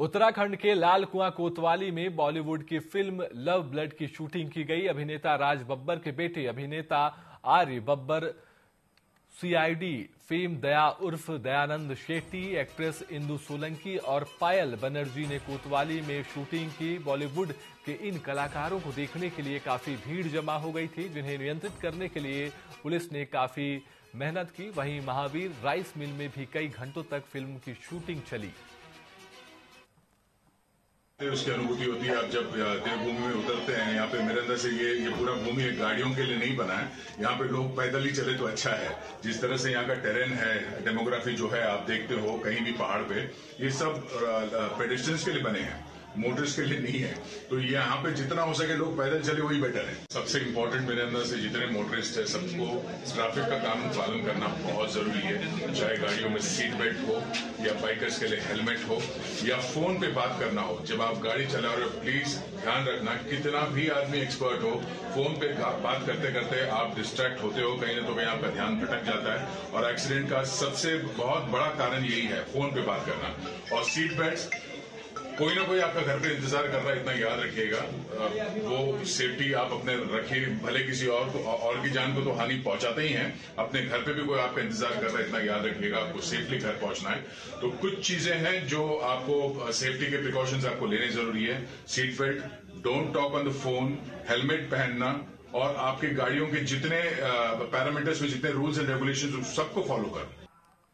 उत्तराखंड के लाल कुआँ कोतवाली में बॉलीवुड की फ़िल्म लव ब्लड की शूटिंग की गई। अभिनेता राज बब्बर के बेटे, अभिनेता आर्य बब्बर सीआईडी फेम दया उर्फ़ दयानंद शेट्टी, एक्ट्रेस इंदु सोलंकी और पायल बनर्जी ने कोतवाली में शूटिंग की। बॉलीवुड के इन कलाकारों को देखने के लिए काफ़ी भीड़ जमा हो गई थी, जिन्हें नियंत्रित करने के लिए पुलिस ने काफ़ी मेहनत की। वहीं महावीर राइस मिल में भी कई घंटों तक फ़िल्म की शूटिंग चली। उसकी अनुभूति होती है। आप जब देवभूमि में उतरते हैं, यहाँ पे मेरे अंदर से ये ये पूरा भूमि गाड़ियों के लिए नहीं बना है। यहाँ पे लोग पैदल ही चले तो अच्छा है। जिस तरह से यहाँ का टेरेन है डेमोग्राफी जो है, आप देखते हो कहीं भी पहाड़ पे, ये सब पेडिस्टेंस के लिए बने हैं। मोटर्स के लिए नहीं है। तो यहाँ पे जितना हो सके लोग पैदल चले, वही बेटर है। सबसे इम्पोर्टेंट मेरे अंदर से जितने मोटरिस्ट है, सबको ट्रैफ़िक का कानून पालन करना बहुत ज़रूरी है। चाहे गाड़ियों में सीट बेल्ट हो, या बाइकर्स के लिए हेलमेट हो, या फ़ोन पे बात करना हो। जब आप गाड़ी चला रहे हो प्लीज़ ध्यान रखना, कितना भी आदमी एक्सपर्ट हो फ़ोन पे बात करते करते आप डिस्ट्रैक्ट होते हो, कहीं ना तो कहीं आपका ध्यान भटक जाता है। और एक्सीडेंट का सबसे बहुत बड़ा कारण यही है फ़ोन पे बात करना। और सीट बेल्ट कोई ना कोई आपका घर पे इंतज़ार कर रहा है, इतना याद रखिएगा। वो सेफ्टी आप अपने रखिए, भले किसी और को और की जान को तो हानि पहुंचाते ही हैं। अपने घर पे भी कोई आपका इंतज़ार कर रहा है, इतना याद रखिएगा, आपको सेफली घर पहुँचना है। तो कुछ चीज़ें हैं जो आपको सेफ्टी के प्रिकॉशंस आपको लेने ज़रूरी है। Seat belt don't talk on the phone helmet पहनना, और आपकी गाड़ियों के जितने पैरामीटर्स में जितने रूल्स एंड रेगुलेशन सबको फॉलो करना।